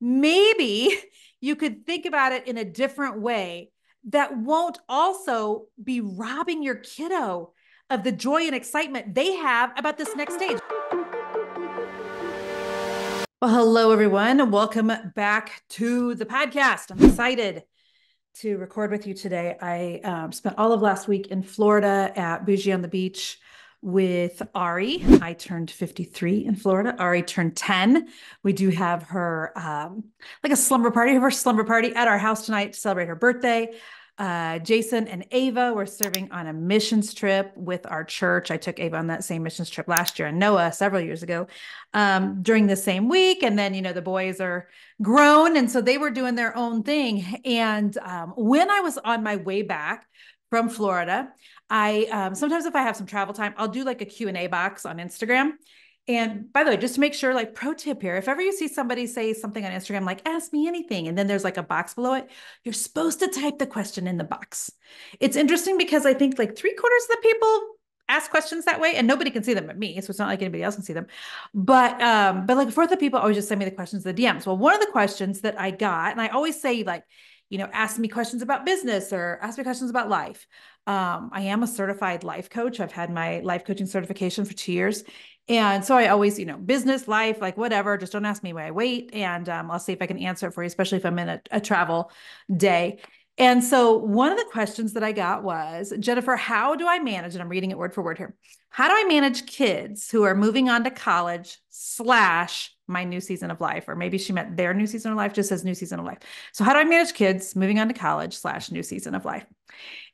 maybe you could think about it in a different way that won't also be robbing your kiddo of the joy and excitement they have about this next stage. Well, hello, everyone. Welcome back to the podcast. I'm excited to record with you today. I um, spent all of last week in Florida at Bougie on the Beach with Ari. I turned 53 in Florida. Ari turned 10. We do have her um, like a slumber party, her slumber party at our house tonight to celebrate her birthday. Uh, Jason and Ava were serving on a missions trip with our church. I took Ava on that same missions trip last year and Noah several years ago um, during the same week. And then, you know, the boys are grown. And so they were doing their own thing. And um, when I was on my way back from Florida, I um, sometimes if I have some travel time, I'll do like a Q&A box on Instagram. And by the way, just to make sure, like pro tip here, if ever you see somebody say something on Instagram, like ask me anything, and then there's like a box below it, you're supposed to type the question in the box. It's interesting because I think like three quarters of the people ask questions that way and nobody can see them but me. So it's not like anybody else can see them. But um, but like a fourth of people always just send me the questions, the DMs. Well, one of the questions that I got, and I always say like, you know, ask me questions about business or ask me questions about life. Um, I am a certified life coach. I've had my life coaching certification for two years. And so I always, you know, business, life, like whatever, just don't ask me why I wait. And um, I'll see if I can answer it for you, especially if I'm in a, a travel day. And so one of the questions that I got was, Jennifer, how do I manage, and I'm reading it word for word here. How do I manage kids who are moving on to college slash my new season of life? Or maybe she meant their new season of life, just says new season of life. So how do I manage kids moving on to college slash new season of life?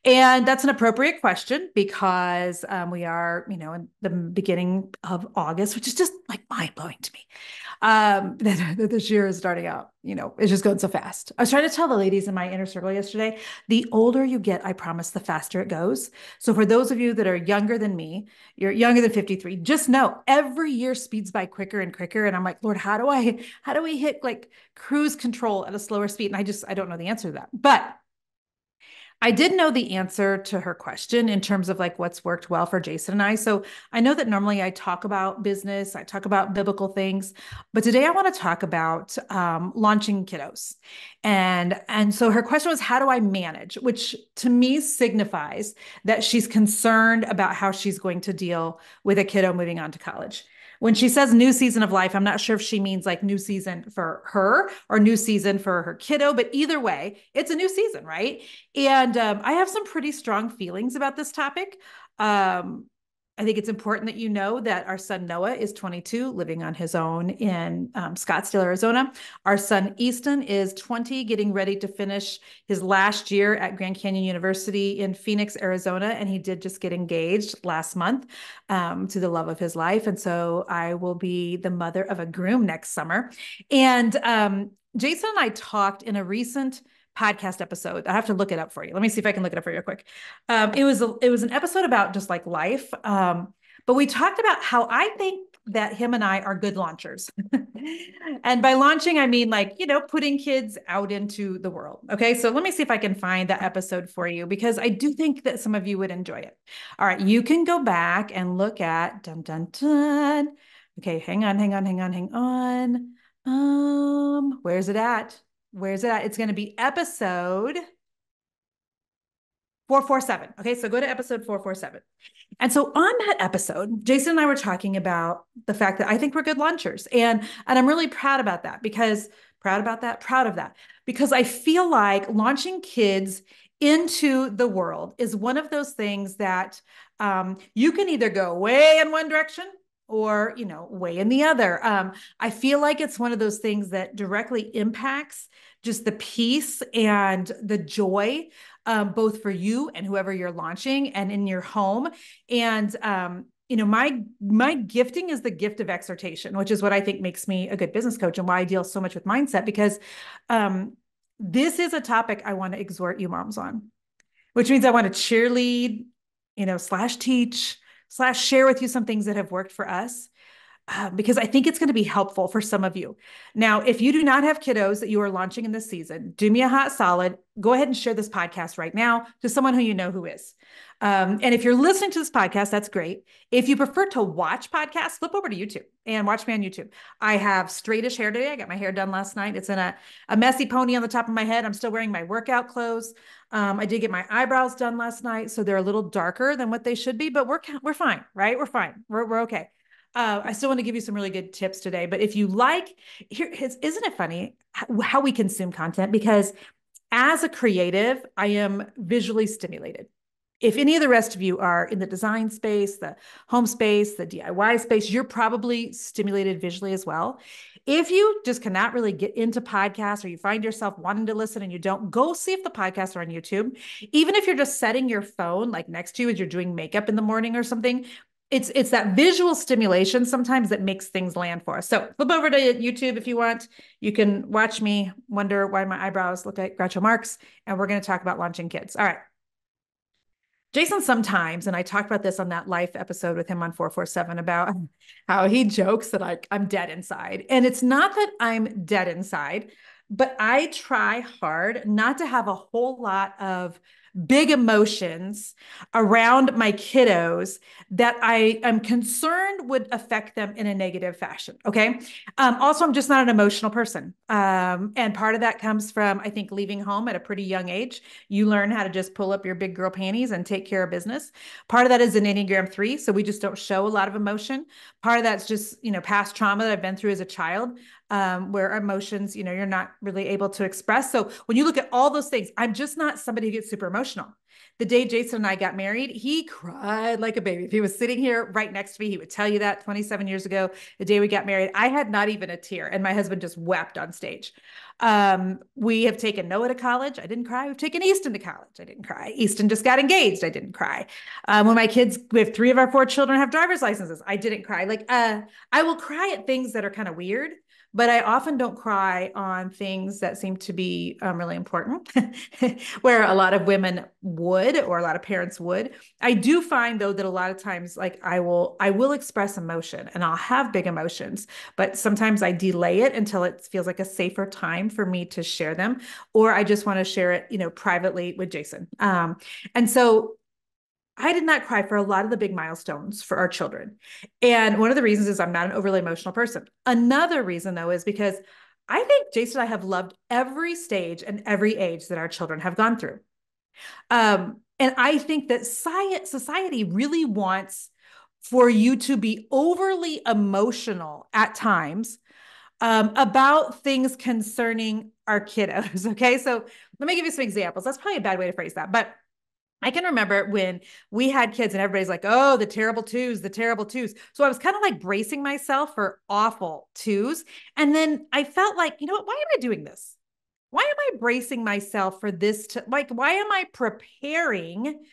And that's an appropriate question because um, we are, you know, in the beginning of August, which is just like mind blowing to me. Um, that, that this year is starting out, you know, it's just going so fast. I was trying to tell the ladies in my inner circle yesterday the older you get, I promise, the faster it goes. So for those of you that are younger than me, you're younger than 53, just know every year speeds by quicker and quicker. And I'm like, Lord, how do I, how do we hit like cruise control at a slower speed? And I just, I don't know the answer to that. But I did know the answer to her question in terms of like what's worked well for Jason and I. So I know that normally I talk about business, I talk about biblical things, but today I want to talk about um, launching kiddos. And and so her question was, how do I manage? Which to me signifies that she's concerned about how she's going to deal with a kiddo moving on to college when she says new season of life, I'm not sure if she means like new season for her or new season for her kiddo, but either way, it's a new season, right? And um, I have some pretty strong feelings about this topic. Um, I think it's important that you know that our son Noah is 22, living on his own in um, Scottsdale, Arizona. Our son Easton is 20, getting ready to finish his last year at Grand Canyon University in Phoenix, Arizona. And he did just get engaged last month um, to the love of his life. And so I will be the mother of a groom next summer. And um, Jason and I talked in a recent podcast episode. I have to look it up for you. Let me see if I can look it up for you real quick. Um, it was a, it was an episode about just like life, um, but we talked about how I think that him and I are good launchers. and by launching, I mean like, you know, putting kids out into the world. Okay. So let me see if I can find that episode for you because I do think that some of you would enjoy it. All right. You can go back and look at dun dun dun. Okay. Hang on, hang on, hang on, hang on. Um, where's it at? Where's it at? It's going to be episode 447. Okay, so go to episode 447. And so on that episode, Jason and I were talking about the fact that I think we're good launchers. And and I'm really proud about that because proud about that, proud of that. Because I feel like launching kids into the world is one of those things that um, you can either go way in one direction or you know way in the other um, i feel like it's one of those things that directly impacts just the peace and the joy um, both for you and whoever you're launching and in your home. And um, you know my my gifting is the gift of exhortation which is what i think makes me a good business coach and why i deal so much with mindset because um, this is a topic i want to exhort you moms on which means i want to cheerlead you know slash teach slash share with you some things that have worked for us uh, because I think it's going to be helpful for some of you. Now, if you do not have kiddos that you are launching in this season, do me a hot solid. Go ahead and share this podcast right now to someone who you know who is. Um, and if you're listening to this podcast, that's great. If you prefer to watch podcasts, flip over to YouTube and watch me on YouTube. I have straightish hair today. I got my hair done last night. It's in a, a messy pony on the top of my head. I'm still wearing my workout clothes. Um, I did get my eyebrows done last night, so they're a little darker than what they should be, but we're we're fine, right? We're fine. We're we're okay. Uh, I still want to give you some really good tips today, but if you like, here isn't it funny how we consume content? Because as a creative, I am visually stimulated if any of the rest of you are in the design space, the home space, the DIY space, you're probably stimulated visually as well. If you just cannot really get into podcasts or you find yourself wanting to listen and you don't, go see if the podcasts are on YouTube. Even if you're just setting your phone like next to you as you're doing makeup in the morning or something, it's it's that visual stimulation sometimes that makes things land for us. So flip over to YouTube if you want. You can watch me wonder why my eyebrows look like Groucho Marx, and we're going to talk about launching kids. All right. Jason sometimes, and I talked about this on that life episode with him on 447 about how he jokes that I, I'm dead inside. And it's not that I'm dead inside, but I try hard not to have a whole lot of big emotions around my kiddos that I am concerned would affect them in a negative fashion. Okay. Um, also, I'm just not an emotional person. Um, and part of that comes from, I think, leaving home at a pretty young age. You learn how to just pull up your big girl panties and take care of business. Part of that is an Enneagram three. So we just don't show a lot of emotion. Part of that's just, you know, past trauma that I've been through as a child um, where emotions, you know, you're not really able to express. So when you look at all those things, I'm just not somebody who gets super emotional. The day Jason and I got married, he cried like a baby. If he was sitting here right next to me, he would tell you that 27 years ago, the day we got married, I had not even a tear, and my husband just wept on stage. Um, we have taken Noah to college. I didn't cry. We've taken Easton to college. I didn't cry. Easton just got engaged. I didn't cry. Um, when my kids, we have three of our four children have driver's licenses. I didn't cry. Like, uh, I will cry at things that are kind of weird but I often don't cry on things that seem to be um, really important, where a lot of women would or a lot of parents would. I do find though that a lot of times, like I will, I will express emotion and I'll have big emotions, but sometimes I delay it until it feels like a safer time for me to share them, or I just want to share it, you know, privately with Jason. Um, and so I did not cry for a lot of the big milestones for our children. And one of the reasons is I'm not an overly emotional person. Another reason, though, is because I think Jason and I have loved every stage and every age that our children have gone through. Um, and I think that science, society really wants for you to be overly emotional at times um, about things concerning our kiddos. Okay. So let me give you some examples. That's probably a bad way to phrase that. But I can remember when we had kids and everybody's like, oh, the terrible twos, the terrible twos. So I was kind of like bracing myself for awful twos. And then I felt like, you know what? Why am I doing this? Why am I bracing myself for this? To, like, why am I preparing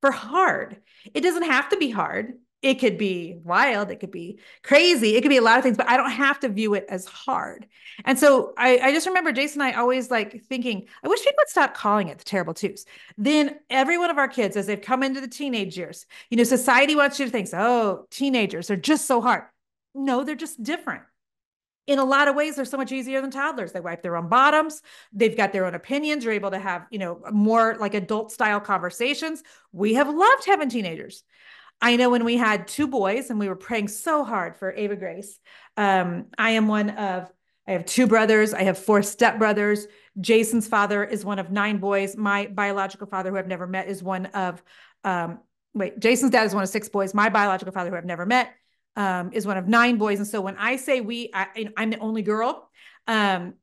for hard? It doesn't have to be hard it could be wild, it could be crazy, it could be a lot of things, but I don't have to view it as hard. And so I, I just remember Jason and I always like thinking, I wish people would stop calling it the terrible twos. Then every one of our kids, as they've come into the teenage years, you know, society wants you to think, oh, teenagers are just so hard. No, they're just different. In a lot of ways, they're so much easier than toddlers. They wipe their own bottoms. They've got their own opinions. You're able to have, you know, more like adult style conversations. We have loved having teenagers. I know when we had two boys and we were praying so hard for Ava Grace. Um, I am one of, I have two brothers. I have four stepbrothers. Jason's father is one of nine boys. My biological father, who I've never met, is one of, um, wait, Jason's dad is one of six boys. My biological father, who I've never met, um, is one of nine boys. And so when I say we, I, am the only girl. Um,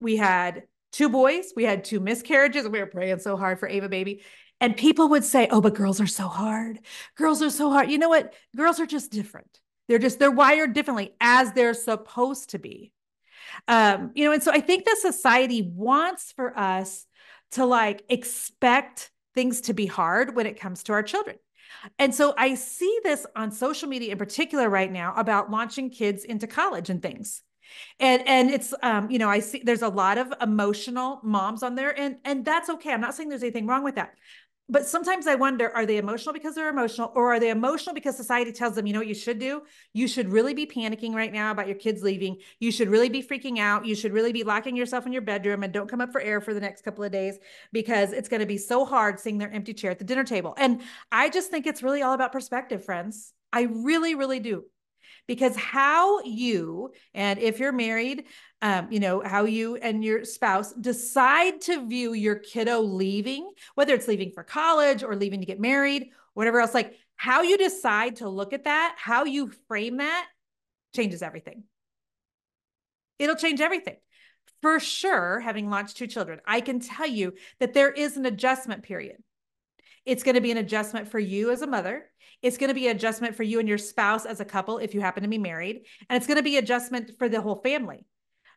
we had two boys. We had two miscarriages. We were praying so hard for Ava baby. And people would say, oh, but girls are so hard. Girls are so hard. You know what? Girls are just different. They're just, they're wired differently as they're supposed to be. Um, you know, and so I think that society wants for us to like expect things to be hard when it comes to our children. And so I see this on social media in particular right now about launching kids into college and things and and it's um you know i see there's a lot of emotional moms on there and and that's okay i'm not saying there's anything wrong with that but sometimes I wonder are they emotional because they're emotional, or are they emotional because society tells them, you know what you should do? You should really be panicking right now about your kids leaving. You should really be freaking out. You should really be locking yourself in your bedroom and don't come up for air for the next couple of days because it's going to be so hard seeing their empty chair at the dinner table. And I just think it's really all about perspective, friends. I really, really do because how you and if you're married um, you know how you and your spouse decide to view your kiddo leaving whether it's leaving for college or leaving to get married whatever else like how you decide to look at that how you frame that changes everything it'll change everything for sure having launched two children i can tell you that there is an adjustment period it's going to be an adjustment for you as a mother. It's going to be an adjustment for you and your spouse as a couple if you happen to be married. And it's going to be adjustment for the whole family.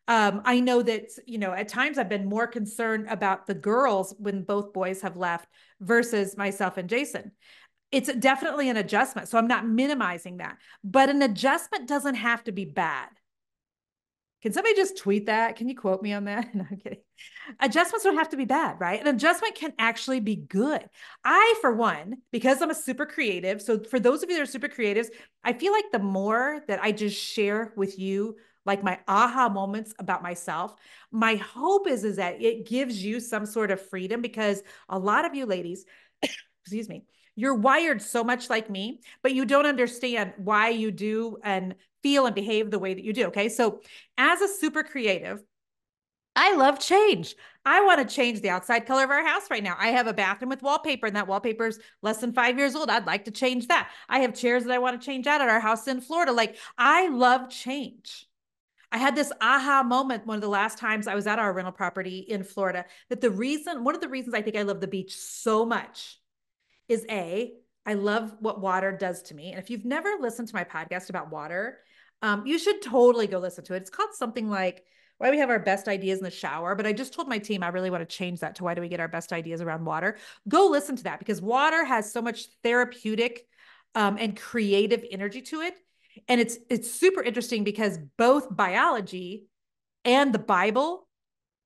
Um, I know that, you know, at times I've been more concerned about the girls when both boys have left versus myself and Jason. It's definitely an adjustment. So I'm not minimizing that, but an adjustment doesn't have to be bad. Can somebody just tweet that? Can you quote me on that? No, I'm kidding. Adjustments don't have to be bad, right? An adjustment can actually be good. I, for one, because I'm a super creative, so for those of you that are super creatives, I feel like the more that I just share with you, like my aha moments about myself, my hope is, is that it gives you some sort of freedom because a lot of you ladies, excuse me, you're wired so much like me, but you don't understand why you do and feel and behave the way that you do. Okay. So, as a super creative, I love change. I want to change the outside color of our house right now. I have a bathroom with wallpaper, and that wallpaper is less than five years old. I'd like to change that. I have chairs that I want to change out at our house in Florida. Like, I love change. I had this aha moment one of the last times I was at our rental property in Florida that the reason, one of the reasons I think I love the beach so much is A, I love what water does to me. And if you've never listened to my podcast about water, um, you should totally go listen to it. It's called something like why we have our best ideas in the shower. But I just told my team I really want to change that to why do we get our best ideas around water? Go listen to that because water has so much therapeutic um, and creative energy to it. And it's it's super interesting because both biology and the Bible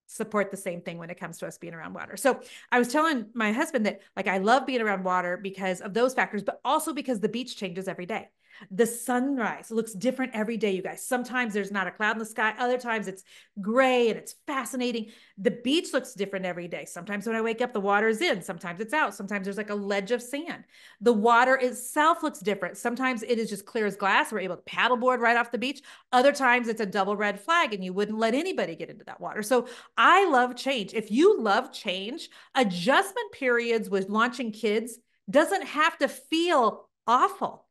support the same thing when it comes to us being around water. So I was telling my husband that like I love being around water because of those factors, but also because the beach changes every day. The sunrise looks different every day, you guys. Sometimes there's not a cloud in the sky. Other times it's gray and it's fascinating. The beach looks different every day. Sometimes when I wake up, the water is in. Sometimes it's out. Sometimes there's like a ledge of sand. The water itself looks different. Sometimes it is just clear as glass. We're able to paddleboard right off the beach. Other times it's a double red flag and you wouldn't let anybody get into that water. So I love change. If you love change, adjustment periods with launching kids doesn't have to feel awful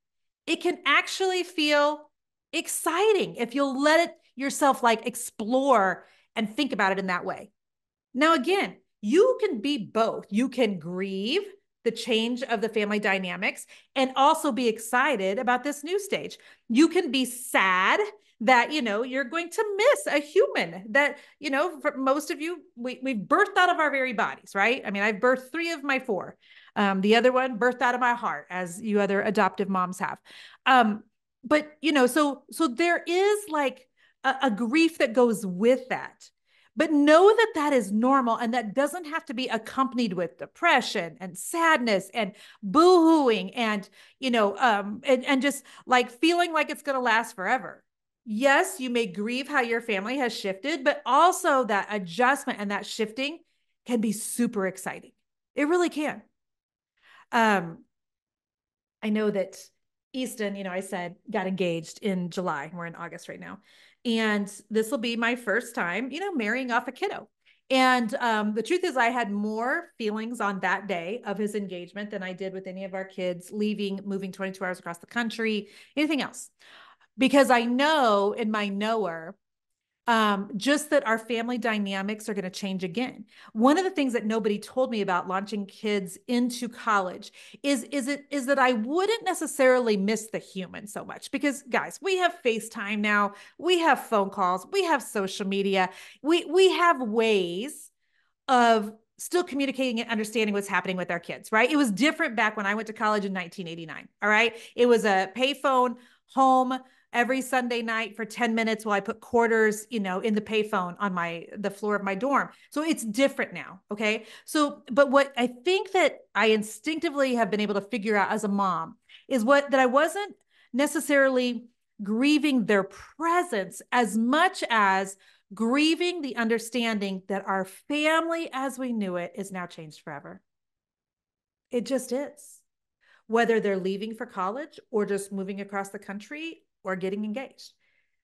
it can actually feel exciting if you'll let it yourself like explore and think about it in that way. Now, again, you can be both. You can grieve the change of the family dynamics and also be excited about this new stage. You can be sad that you know you're going to miss a human that you know for most of you we, we've birthed out of our very bodies right i mean i've birthed three of my four um, the other one birthed out of my heart, as you other adoptive moms have. Um, but you know, so so there is like a, a grief that goes with that. But know that that is normal and that doesn't have to be accompanied with depression and sadness and boohooing and, you know, um, and, and just like feeling like it's going to last forever. Yes, you may grieve how your family has shifted, but also that adjustment and that shifting can be super exciting. It really can. Um, I know that Easton, you know, I said got engaged in July. We're in August right now. And this will be my first time, you know, marrying off a kiddo. And um, the truth is, I had more feelings on that day of his engagement than I did with any of our kids leaving, moving 22 hours across the country, anything else. Because I know in my knower um, just that our family dynamics are going to change again. One of the things that nobody told me about launching kids into college is is it is that I wouldn't necessarily miss the human so much because guys, we have FaceTime now, we have phone calls, we have social media, we we have ways of still communicating and understanding what's happening with our kids, right? It was different back when I went to college in 1989. All right. It was a payphone home every Sunday night for 10 minutes while I put quarters, you know, in the payphone on my the floor of my dorm. So it's different now, okay? So but what I think that I instinctively have been able to figure out as a mom is what that I wasn't necessarily grieving their presence as much as grieving the understanding that our family as we knew it is now changed forever. It just is. Whether they're leaving for college or just moving across the country or getting engaged,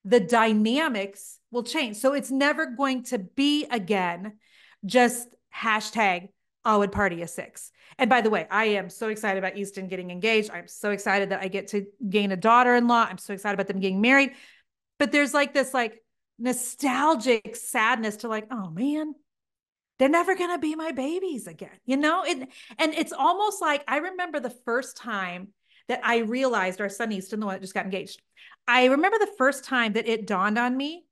the dynamics will change. So it's never going to be again just hashtag oh, I would party a six. And by the way, I am so excited about Easton getting engaged. I'm so excited that I get to gain a daughter-in-law. I'm so excited about them getting married. But there's like this like nostalgic sadness to like, oh man, they're never going to be my babies again. You know, and and it's almost like I remember the first time that I realized our son Easton, the one that just got engaged. I remember the first time that it dawned on me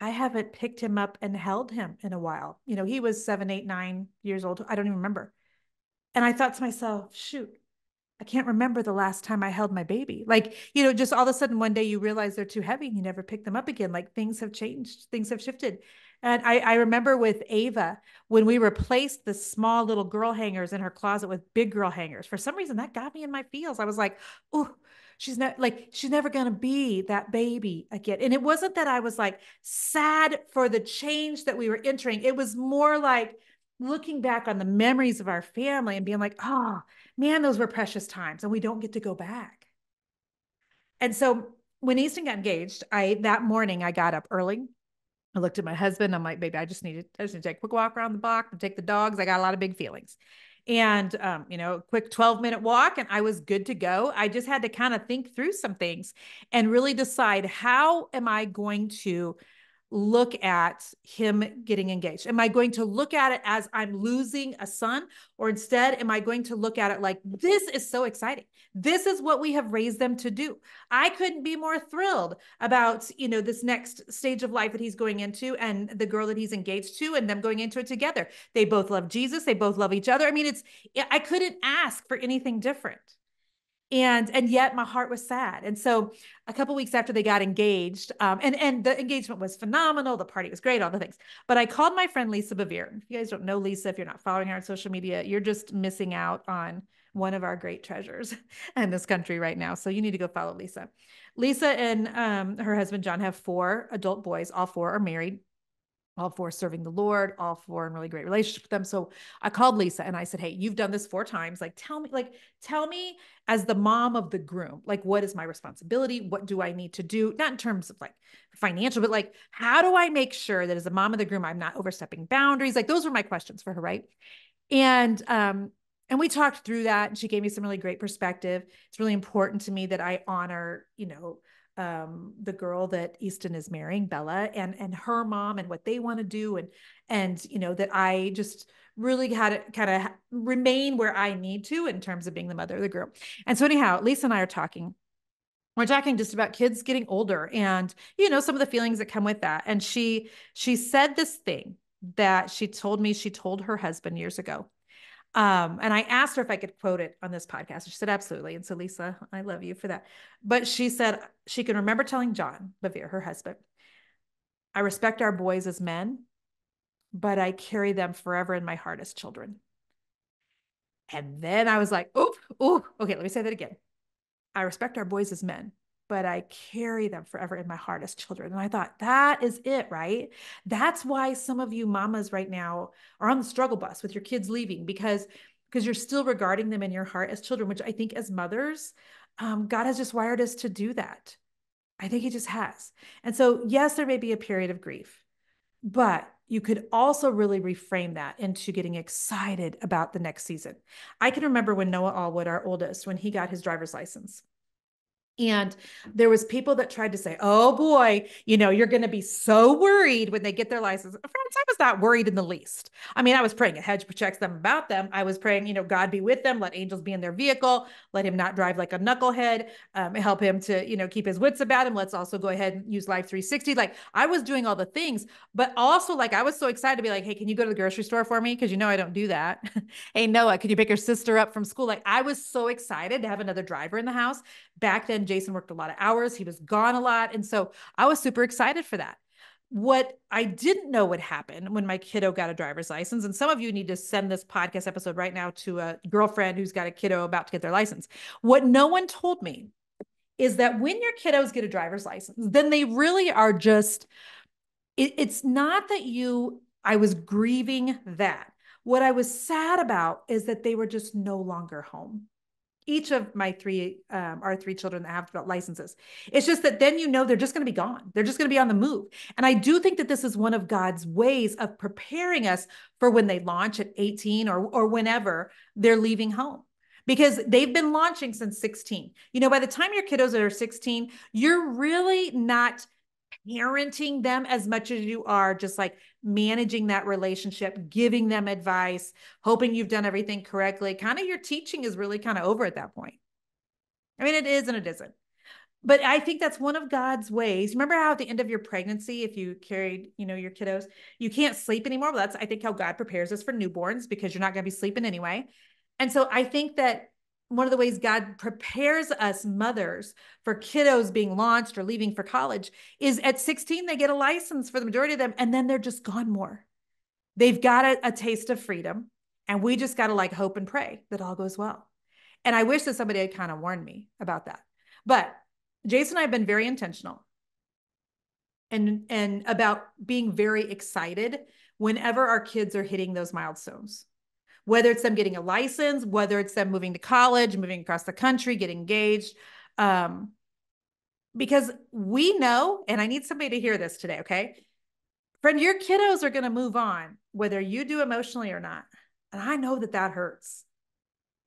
I haven't picked him up and held him in a while. You know, he was seven, eight, nine years old. I don't even remember. And I thought to myself, shoot, I can't remember the last time I held my baby. Like, you know, just all of a sudden one day you realize they're too heavy and you never pick them up again. Like things have changed, things have shifted. And I, I remember with Ava, when we replaced the small little girl hangers in her closet with big girl hangers, for some reason that got me in my feels. I was like, oh, she's not like she's never going to be that baby again. And it wasn't that i was like sad for the change that we were entering. It was more like looking back on the memories of our family and being like oh man those were precious times and we don't get to go back. And so when easton got engaged i that morning i got up early I looked at my husband. I'm like, baby, I just need to, I just need to take a quick walk around the block and take the dogs. I got a lot of big feelings and um, you know a quick 12 minute walk and i was good to go i just had to kind of think through some things and really decide how am i going to look at him getting engaged? Am I going to look at it as I'm losing a son? Or instead, am I going to look at it like, this is so exciting? This is what we have raised them to do. I couldn't be more thrilled about, you know, this next stage of life that he's going into and the girl that he's engaged to and them going into it together. They both love Jesus. They both love each other. I mean, it's, I couldn't ask for anything different and and yet my heart was sad. And so a couple weeks after they got engaged um, and and the engagement was phenomenal the party was great all the things. But i called my friend lisa bevere. If you guys don't know lisa if you're not following her on social media you're just missing out on one of our great treasures in this country right now. So you need to go follow lisa. Lisa and um, her husband john have four adult boys. All four are married all four serving the Lord, all four in really great relationship with them. So I called Lisa and I said, Hey, you've done this four times. Like, tell me, like, tell me as the mom of the groom, like, what is my responsibility? What do I need to do? Not in terms of like financial, but like, how do I make sure that as a mom of the groom, I'm not overstepping boundaries? Like, those were my questions for her, right? And, um, and we talked through that and she gave me some really great perspective. It's really important to me that I honor, you know, um, the girl that Easton is marrying, Bella, and and her mom and what they want to do, and and you know that I just really had to kind of remain where I need to in terms of being the mother of the group. And so anyhow, Lisa and I are talking. We're talking just about kids getting older and you know some of the feelings that come with that. And she she said this thing that she told me she told her husband years ago. Um, and I asked her if I could quote it on this podcast. She said, absolutely. And so, Lisa, I love you for that. But she said she can remember telling John Bevere, her husband, I respect our boys as men, but I carry them forever in my heart as children. And then I was like, oh, oh, okay, let me say that again. I respect our boys as men, but I carry them forever in my heart as children. And I thought, that is it, right? That's why some of you mamas right now are on the struggle bus with your kids leaving because because you're still regarding them in your heart as children, which I think as mothers, um, God has just wired us to do that. I think He just has. And so, yes, there may be a period of grief, but you could also really reframe that into getting excited about the next season. I can remember when Noah Allwood, our oldest, when he got his driver's license and there was people that tried to say, "Oh boy, you know, you're going to be so worried when they get their license." Friends, I was not worried in the least. I mean, I was praying a hedge protects them about them. I was praying, you know, God be with them, let angels be in their vehicle, let him not drive like a knucklehead, um, help him to, you know, keep his wits about him. Let's also go ahead and use Life 360. Like I was doing all the things, but also like I was so excited to be like, "Hey, can you go to the grocery store for me?" Because you know I don't do that. hey, Noah, can you pick your sister up from school? Like I was so excited to have another driver in the house. Back then, Jason worked a lot of hours. He was gone a lot. And so I was super excited for that. What I didn't know would happen when my kiddo got a driver's license, and some of you need to send this podcast episode right now to a girlfriend who's got a kiddo about to get their license. What no one told me is that when your kiddos get a driver's license, then they really are just, it, it's not that you, I was grieving that. What I was sad about is that they were just no longer home each of my three um, our three children that have licenses. It's just that then you know they're just going to be gone. They're just going to be on the move. And i do think that this is one of god's ways of preparing us for when they launch at 18 or or whenever they're leaving home. Because they've been launching since 16 you know by the time your kiddos are 16 you're really not parenting them as much as you are just like managing that relationship, giving them advice, hoping you've done everything correctly. Kind of your teaching is really kind of over at that point. I mean, it is and it isn't. But I think that's one of God's ways. Remember how at the end of your pregnancy, if you carried, you know, your kiddos, you can't sleep anymore. Well, that's I think how God prepares us for newborns because you're not going to be sleeping anyway. And so I think that one of the ways God prepares us mothers for kiddos being launched or leaving for college is at 16, they get a license for the majority of them, and then they're just gone more. They've got a, a taste of freedom, and we just got to like hope and pray that all goes well. And I wish that somebody had kind of warned me about that. But Jason and I have been very intentional and, and about being very excited whenever our kids are hitting those milestones whether it's them getting a license, whether it's them moving to college, moving across the country, getting engaged. Um, because we know, and I need somebody to hear this today, okay? Friend, your kiddos are going to move on, whether you do emotionally or not. And I know that that hurts.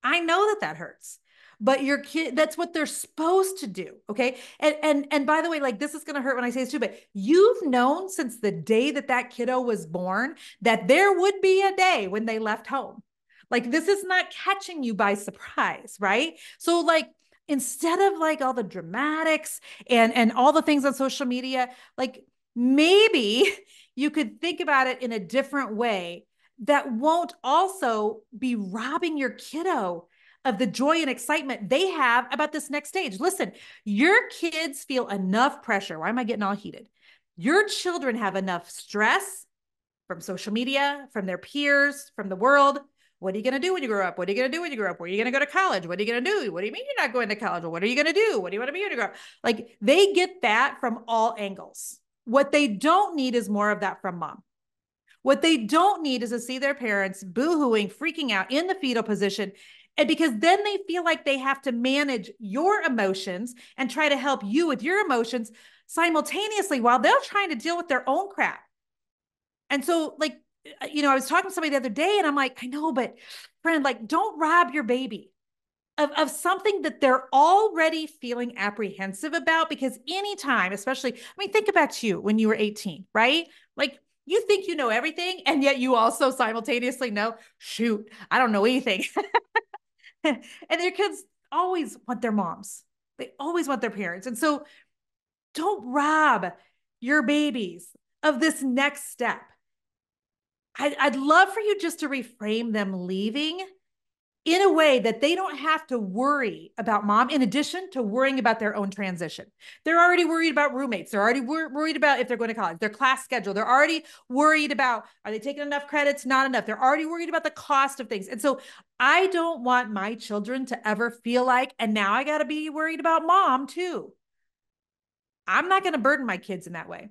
I know that that hurts but your kid that's what they're supposed to do okay? And and and by the way like this is going to hurt when i say this too but you've known since the day that that kiddo was born that there would be a day when they left home. Like this is not catching you by surprise right? So like instead of like all the dramatics and and all the things on social media like maybe you could think about it in a different way that won't also be robbing your kiddo of the joy and excitement they have about this next stage. Listen, your kids feel enough pressure. Why am I getting all heated? Your children have enough stress from social media, from their peers, from the world. What are you going to do when you grow up? What are you going to do when you grow up? Where are you going to go to college? What are you going to do? What do you mean you're not going to college? What are you going to do? What do you want to be when you grow up? Like they get that from all angles. What they don't need is more of that from mom. What they don't need is to see their parents boohooing, freaking out in the fetal position and because then they feel like they have to manage your emotions and try to help you with your emotions simultaneously while they're trying to deal with their own crap. And so, like, uh, you know, I was talking to somebody the other day and I'm like, I know, but friend, like, don't rob your baby of, of something that they're already feeling apprehensive about. Because anytime, especially, I mean, think about you when you were 18, right? Like, you think you know everything, and yet you also simultaneously know, shoot, I don't know anything. and their kids always want their moms. They always want their parents. And so don't rob your babies of this next step. I'd, I'd love for you just to reframe them leaving in a way that they don't have to worry about mom, in addition to worrying about their own transition. They're already worried about roommates. They're already wor- worried about if they're going to college, their class schedule. They're already worried about are they taking enough credits, not enough. They're already worried about the cost of things. And so I don't want my children to ever feel like, and now I got to be worried about mom too. I'm not going to burden my kids in that way.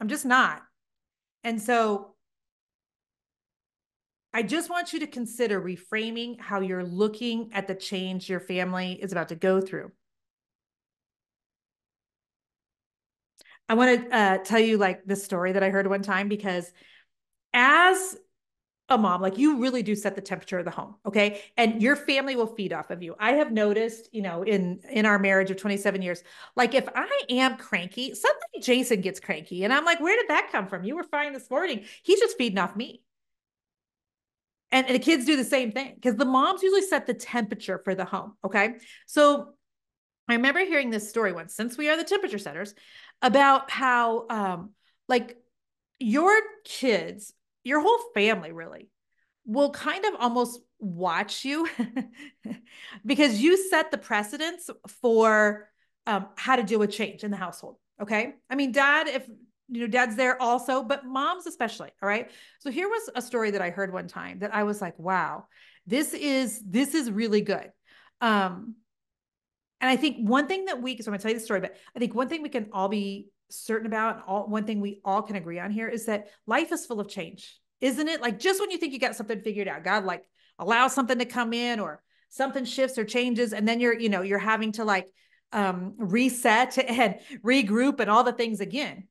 I'm just not. And so I just want you to consider reframing how you're looking at the change your family is about to go through. I want to uh, tell you like this story that I heard one time because as a mom, like you really do set the temperature of the home, okay? And your family will feed off of you. I have noticed, you know, in in our marriage of 27 years, like if I am cranky, suddenly Jason gets cranky and I'm like, "Where did that come from? You were fine this morning." He's just feeding off me. And, and the kids do the same thing because the moms usually set the temperature for the home. Okay. So I remember hearing this story once, since we are the temperature setters, about how, um, like, your kids, your whole family really will kind of almost watch you because you set the precedence for um, how to deal with change in the household. Okay. I mean, dad, if you know, dad's there also, but moms especially. All right. So here was a story that I heard one time that I was like, wow, this is this is really good. Um, and I think one thing that we, so I'm gonna tell you the story, but I think one thing we can all be certain about, and all one thing we all can agree on here is that life is full of change, isn't it? Like just when you think you got something figured out, God like allows something to come in or something shifts or changes, and then you're, you know, you're having to like um reset and regroup and all the things again.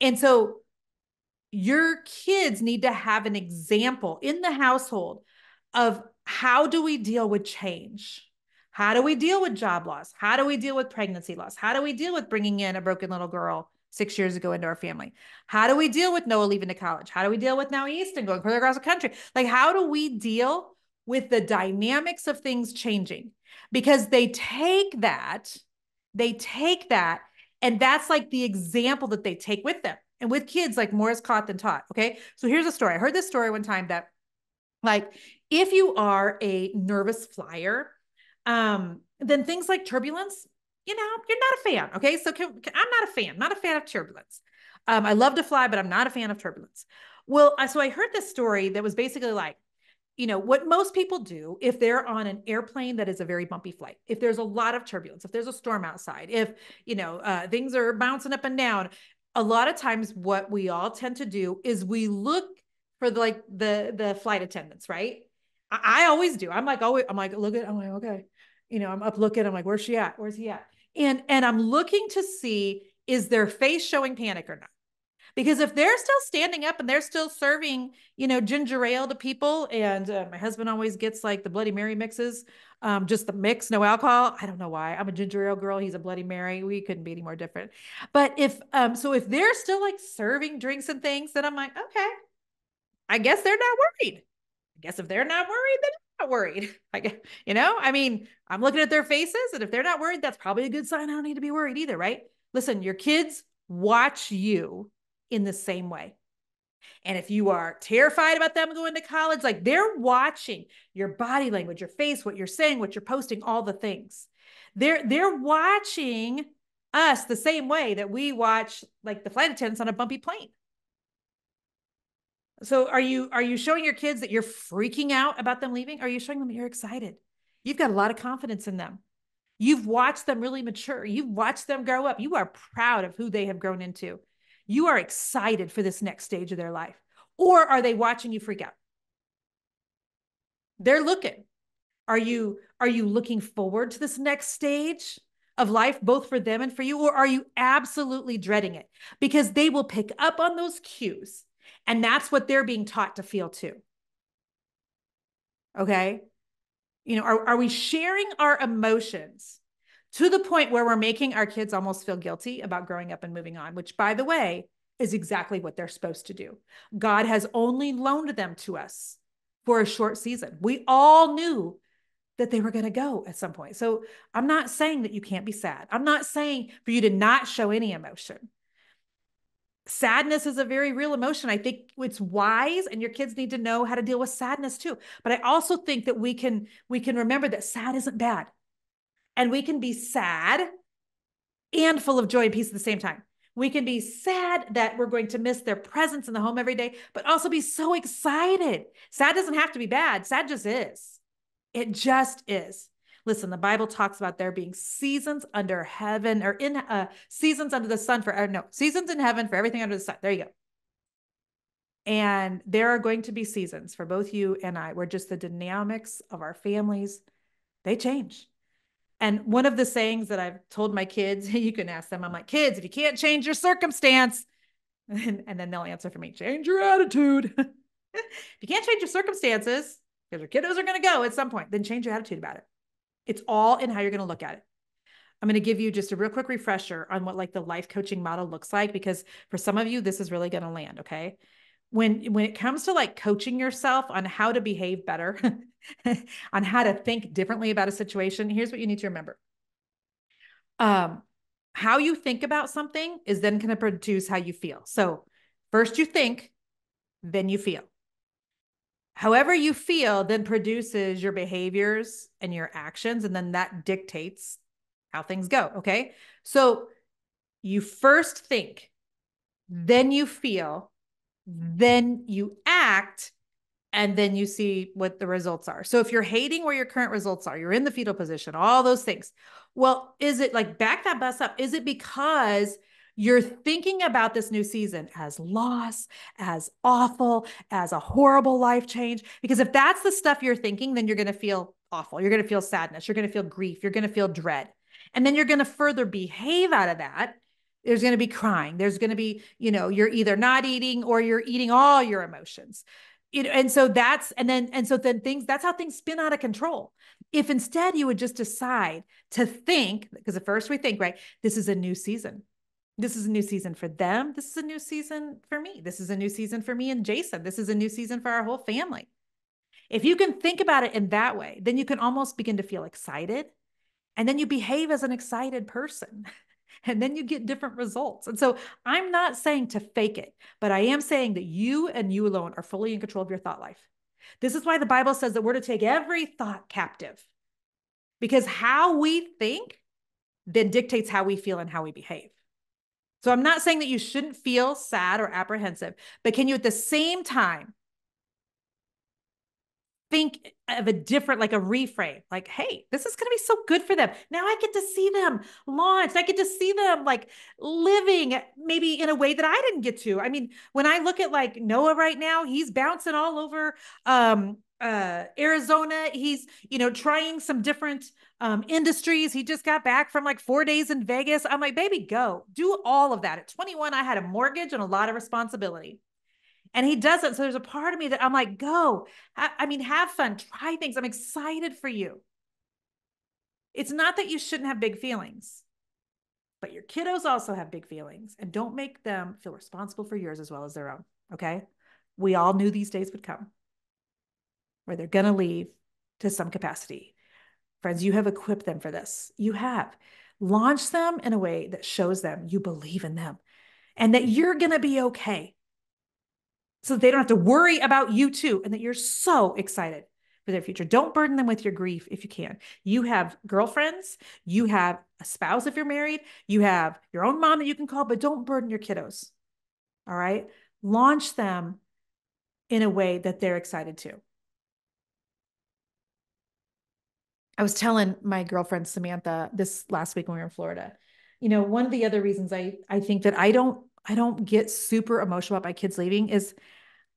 And so your kids need to have an example in the household of how do we deal with change? How do we deal with job loss? How do we deal with pregnancy loss? How do we deal with bringing in a broken little girl six years ago into our family? How do we deal with Noah leaving to college? How do we deal with now Easton going further across the country? Like, how do we deal with the dynamics of things changing? Because they take that, they take that, and that's like the example that they take with them. And with kids, like more is caught than taught. Okay. So here's a story. I heard this story one time that, like, if you are a nervous flyer, um, then things like turbulence, you know, you're not a fan. Okay. So can, can, I'm not a fan, not a fan of turbulence. Um, I love to fly, but I'm not a fan of turbulence. Well, so I heard this story that was basically like, you know, what most people do if they're on an airplane that is a very bumpy flight, if there's a lot of turbulence, if there's a storm outside, if, you know, uh, things are bouncing up and down, a lot of times what we all tend to do is we look for the, like the the flight attendants, right? I, I always do. I'm like, always, I'm like, look at, I'm like, okay. You know, I'm up looking, I'm like, where's she at? Where's he at? And and I'm looking to see is their face showing panic or not? Because if they're still standing up and they're still serving, you know, ginger ale to people, and uh, my husband always gets like the Bloody Mary mixes, um, just the mix, no alcohol. I don't know why. I'm a ginger ale girl. He's a Bloody Mary. We couldn't be any more different. But if, um, so if they're still like serving drinks and things, then I'm like, okay, I guess they're not worried. I guess if they're not worried, then not worried. I guess, you know, I mean, I'm looking at their faces, and if they're not worried, that's probably a good sign. I don't need to be worried either, right? Listen, your kids watch you in the same way. And if you are terrified about them going to college, like they're watching your body language, your face, what you're saying, what you're posting, all the things. They're they're watching us the same way that we watch like the flight attendants on a bumpy plane. So are you are you showing your kids that you're freaking out about them leaving? Are you showing them you're excited? You've got a lot of confidence in them. You've watched them really mature. You've watched them grow up. You are proud of who they have grown into. You are excited for this next stage of their life. Or are they watching you freak out? They're looking. Are you are you looking forward to this next stage of life both for them and for you or are you absolutely dreading it? Because they will pick up on those cues and that's what they're being taught to feel too. Okay. You know, are, are we sharing our emotions to the point where we're making our kids almost feel guilty about growing up and moving on, which, by the way, is exactly what they're supposed to do. God has only loaned them to us for a short season. We all knew that they were going to go at some point. So I'm not saying that you can't be sad. I'm not saying for you to not show any emotion sadness is a very real emotion. I think it's wise and your kids need to know how to deal with sadness too. But I also think that we can we can remember that sad isn't bad. And we can be sad and full of joy and peace at the same time. We can be sad that we're going to miss their presence in the home every day, but also be so excited. Sad doesn't have to be bad. Sad just is. It just is. Listen, the Bible talks about there being seasons under heaven or in uh, seasons under the sun for, uh, no, seasons in heaven for everything under the sun. There you go. And there are going to be seasons for both you and I where just the dynamics of our families, they change. And one of the sayings that I've told my kids, you can ask them, I'm like, kids, if you can't change your circumstance, and, and then they'll answer for me, change your attitude. if you can't change your circumstances, because your kiddos are going to go at some point, then change your attitude about it. It's all in how you're going to look at it. I'm going to give you just a real quick refresher on what like the life coaching model looks like because for some of you this is really going to land, okay? When when it comes to like coaching yourself on how to behave better, on how to think differently about a situation, here's what you need to remember. Um how you think about something is then going to produce how you feel. So, first you think, then you feel. however you feel then produces your behaviors and your actions and then that dictates how things go okay so you first think then you feel then you act and then you see what the results are. So if you're hating where your current results are, you're in the fetal position, all those things. Well, is it like back that bus up? Is it because you're thinking about this new season as loss, as awful, as a horrible life change. Because if that's the stuff you're thinking, then you're going to feel awful. You're going to feel sadness. You're going to feel grief. You're going to feel dread. And then you're going to further behave out of that. There's going to be crying. There's going to be, you know, you're either not eating or you're eating all your emotions. You know, and so that's and then and so then things that's how things spin out of control. If instead you would just decide to think, because at first we think, right, this is a new season this is a new season for them. This is a new season for me. This is a new season for me and Jason. This is a new season for our whole family. If you can think about it in that way, then you can almost begin to feel excited. And then you behave as an excited person. And then you get different results. And so I'm not saying to fake it, but I am saying that you and you alone are fully in control of your thought life. This is why the Bible says that we're to take every thought captive, because how we think then dictates how we feel and how we behave. So I'm not saying that you shouldn't feel sad or apprehensive, but can you at the same time think of a different, like a reframe, like, hey, this is going to be so good for them. Now I get to see them launch. I get to see them like living maybe in a way that I didn't get to. I mean, when I look at like Noah right now, he's bouncing all over um, uh, Arizona. He's, you know, trying some different um, industries. He just got back from like four days in Vegas. I'm like, baby, go do all of that. At 21, I had a mortgage and a lot of responsibility. And he doesn't. So there's a part of me that I'm like, go. I, I mean, have fun, try things. I'm excited for you. It's not that you shouldn't have big feelings, but your kiddos also have big feelings and don't make them feel responsible for yours as well as their own. Okay. We all knew these days would come where they're going to leave to some capacity. Friends, you have equipped them for this. You have. Launch them in a way that shows them you believe in them and that you're going to be okay. So they don't have to worry about you too, and that you're so excited for their future. Don't burden them with your grief if you can. You have girlfriends, you have a spouse if you're married, you have your own mom that you can call, but don't burden your kiddos. All right. Launch them in a way that they're excited to. I was telling my girlfriend Samantha this last week when we were in Florida. You know, one of the other reasons I I think that I don't I don't get super emotional about my kids leaving is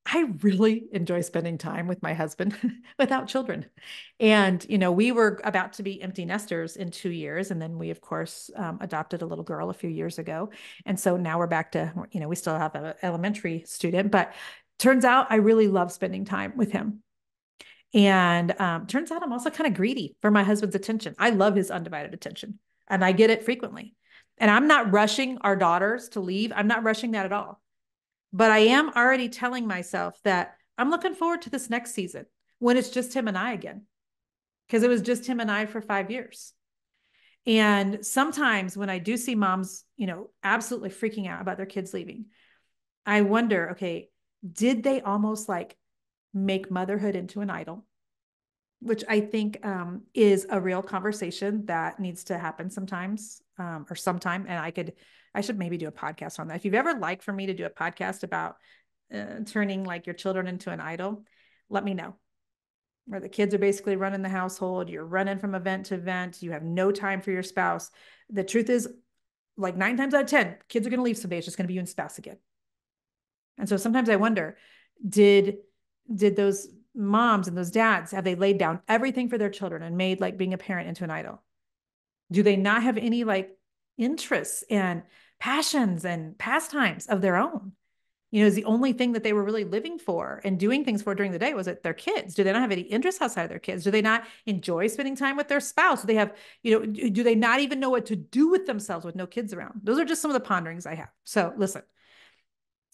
I really enjoy spending time with my husband without children. And, you know, we were about to be empty nesters in two years. And then we, of course, um, adopted a little girl a few years ago. And so now we're back to, you know, we still have an elementary student, but turns out I really love spending time with him. And um, turns out I'm also kind of greedy for my husband's attention. I love his undivided attention and I get it frequently. And I'm not rushing our daughters to leave. I'm not rushing that at all. But I am already telling myself that I'm looking forward to this next season when it's just him and I again, because it was just him and I for five years. And sometimes when I do see moms, you know, absolutely freaking out about their kids leaving, I wonder, okay, did they almost like make motherhood into an idol, which I think um, is a real conversation that needs to happen sometimes um, or sometime. And I could, I should maybe do a podcast on that. If you've ever liked for me to do a podcast about uh, turning like your children into an idol, let me know. Where the kids are basically running the household, you're running from event to event, you have no time for your spouse. The truth is, like nine times out of 10, kids are going to leave someday. It's just going to be you and spouse again. And so sometimes I wonder, did did those moms and those dads have they laid down everything for their children and made like being a parent into an idol? Do they not have any like interests and passions and pastimes of their own? You know is the only thing that they were really living for and doing things for during the day was it their kids. Do they not have any interests outside of their kids? Do they not enjoy spending time with their spouse? Do they have you know do they not even know what to do with themselves with no kids around? Those are just some of the ponderings i have. So listen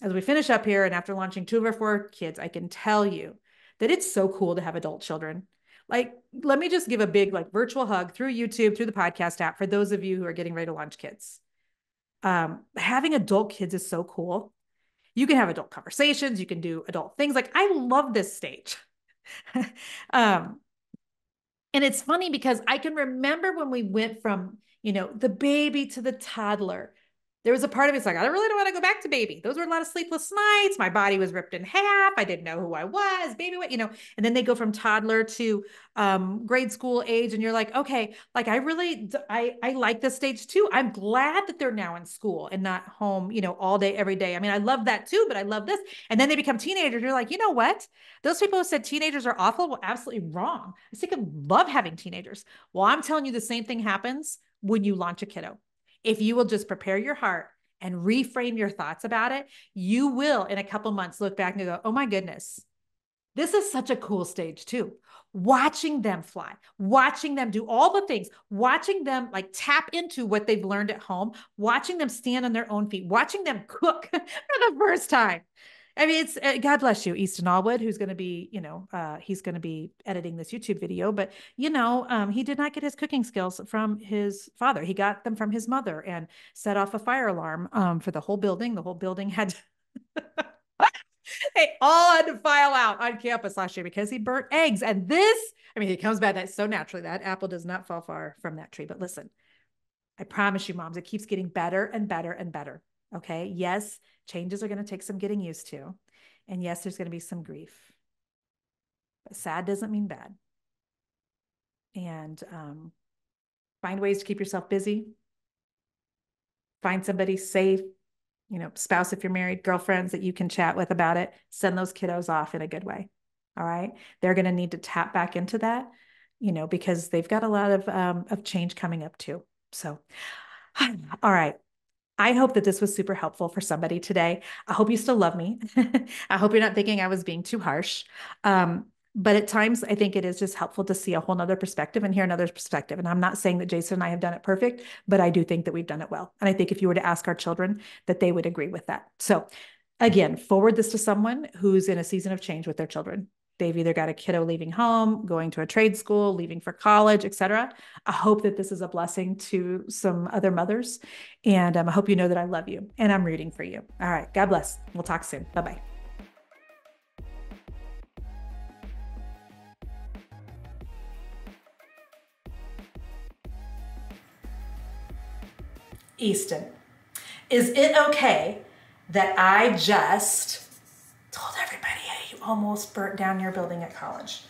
as we finish up here and after launching two of our four kids, I can tell you that it's so cool to have adult children. Like, let me just give a big like virtual hug through YouTube, through the podcast app for those of you who are getting ready to launch kids. Um, having adult kids is so cool. You can have adult conversations, you can do adult things. Like, I love this stage. um, and it's funny because I can remember when we went from, you know, the baby to the toddler there was a part of it's like, I really don't want to go back to baby. Those were a lot of sleepless nights. My body was ripped in half. I didn't know who I was, baby, what, you know, and then they go from toddler to um, grade school age. And you're like, okay, like I really, I, I like this stage too. I'm glad that they're now in school and not home, you know, all day, every day. I mean, I love that too, but I love this. And then they become teenagers. You're like, you know what? Those people who said teenagers are awful were absolutely wrong. I think I love having teenagers. Well, I'm telling you, the same thing happens when you launch a kiddo if you will just prepare your heart and reframe your thoughts about it, you will in a couple months look back and go, oh my goodness, this is such a cool stage too. Watching them fly, watching them do all the things, watching them like tap into what they've learned at home, watching them stand on their own feet, watching them cook for the first time. I mean, it's uh, God bless you, Easton Allwood, who's going to be, you know, uh, he's going to be editing this YouTube video. But you know, um, he did not get his cooking skills from his father. He got them from his mother, and set off a fire alarm um, for the whole building. The whole building had. they all had to file out on campus last year because he burnt eggs. And this, I mean, he comes back that so naturally. That apple does not fall far from that tree. But listen, I promise you, moms, it keeps getting better and better and better. Okay. Yes, changes are going to take some getting used to. And yes, there's going to be some grief. But sad doesn't mean bad. And um, find ways to keep yourself busy. Find somebody safe, you know, spouse if you're married, girlfriends that you can chat with about it. Send those kiddos off in a good way. All right. They're going to need to tap back into that, you know, because they've got a lot of um, of change coming up too. So, all right. I hope that this was super helpful for somebody today. I hope you still love me. I hope you're not thinking I was being too harsh. Um, but at times, I think it is just helpful to see a whole nother perspective and hear another perspective. And I'm not saying that Jason and I have done it perfect, but I do think that we've done it well. And I think if you were to ask our children, that they would agree with that. So again, forward this to someone who's in a season of change with their children. They've either got a kiddo leaving home, going to a trade school, leaving for college, etc. I hope that this is a blessing to some other mothers. And um, I hope you know that I love you and I'm rooting for you. All right. God bless. We'll talk soon. Bye bye. Easton, is it okay that I just told everybody, almost burnt down your building at college?